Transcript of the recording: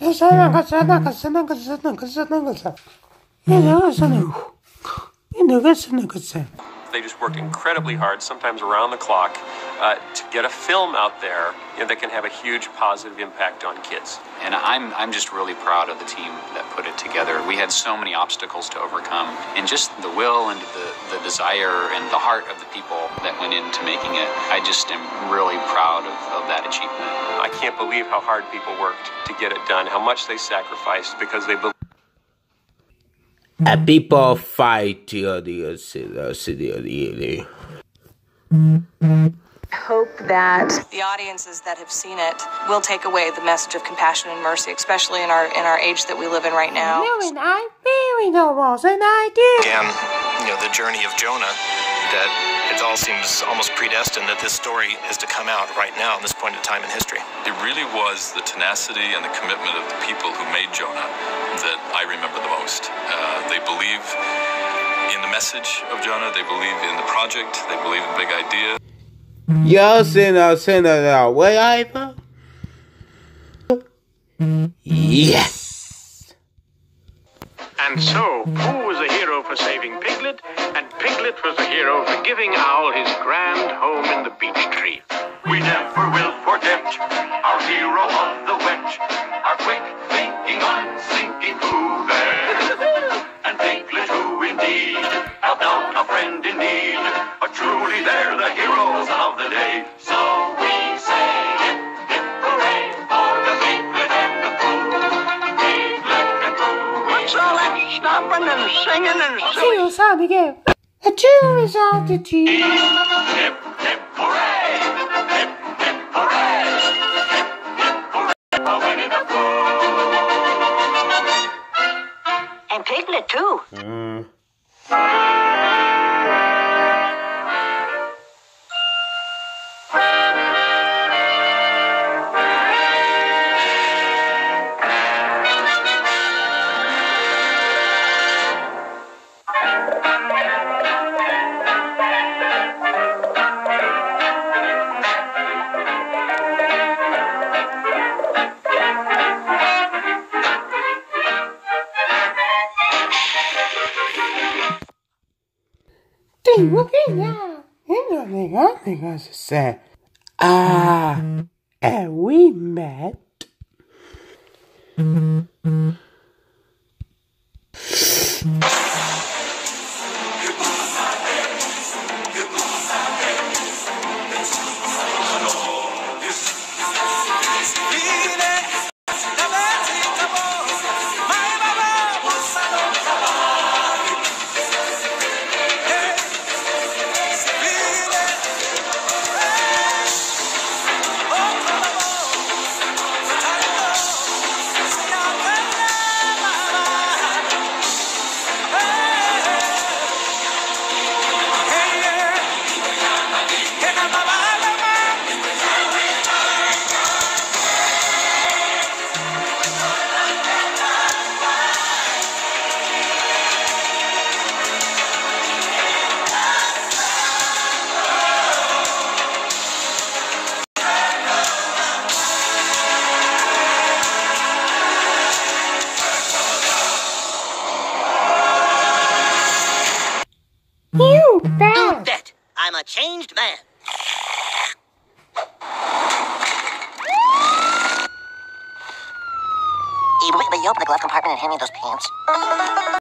Essa You nanga. They just worked incredibly hard, sometimes around the clock, uh, to get a film out there you know, that can have a huge positive impact on kids. And I'm, I'm just really proud of the team that put it together. We had so many obstacles to overcome, and just the will and the, the desire and the heart of the people that went into making it. I just am really proud of, of that achievement. I can't believe how hard people worked to get it done, how much they sacrificed because they believed. A people fight uh, the the the hope that the audiences that have seen it will take away the message of compassion and mercy, especially in our in our age that we live in right now. No, and I very know was an idea. Again, you know, the journey of Jonah, that it all seems almost predestined that this story is to come out right now, at this point in time in history. It really was the tenacity and the commitment of the people who made Jonah that I remember the most. Uh, they believe in the message of Jonah, they believe in the project, they believe in the big idea. Yo, sinner, sinner, wherever. Yes! And so, Pooh was a hero for saving Piglet, and Piglet was a hero for giving Owl his grand home in the beech tree. We never will forget our hero of the wet, our quick thinking, unthinking Pooh Bear. and Piglet, who indeed helped out a friend in need. Of the day. So we say, hip, hip, hooray for the Piglet and the Pooh. Piglet and Pooh. What's all that stomping and singing and Tio, sound again. A two is all the tea. Hip, hip, hooray! Hip, hip, hooray! Hip, hip, hooray for Winnie the Pooh! and Piglet too. Mm. Que ya. And the I think I should say, ah, and we met. Changed man. Will you open the glove compartment and hand me those pants?